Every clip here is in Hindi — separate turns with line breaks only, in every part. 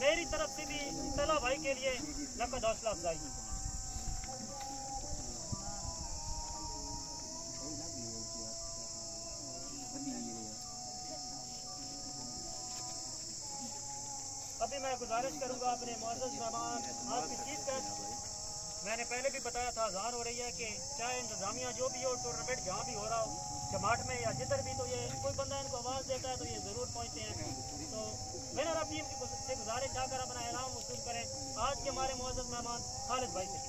मेरी तरफ़ से भी तला भाई के लिए नकद हौसला अफजाई अभी मैं गुजारिश करूँगा अपने मोजस मेहमान, आपकी चीफ गेस्ट मैंने पहले भी बताया था अजान हो रही है कि चाहे इंतजामिया जो भी हो टूर्नामेंट जहाँ भी हो रहा हो जमाट में या जिधर भी तो ये कोई आवाज़ देता है तो ये ज़रूर पहुँचते हैं। तो मेरा की से गुजारिश आकर अपना इनाम वसूल करें। आज के हमारे मोजस मेहमान खालिद भाई से।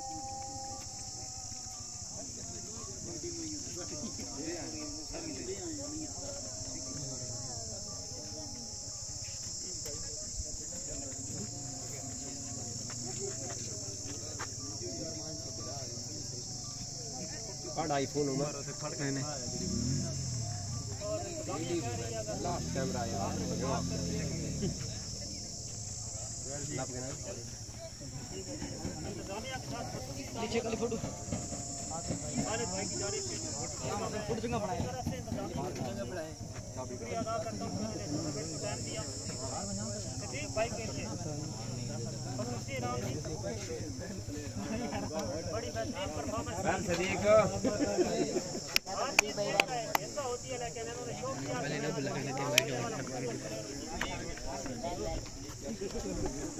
आईफोन उमर लास्ट कैमरा यार
नीचे कल फ़ोटो। फ़ोटो चंगा बनाया।
तरफ़ से इंतजामिया शुक्रिया लेकिन लगा लेते किया